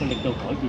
mình được cầu khỏi gì.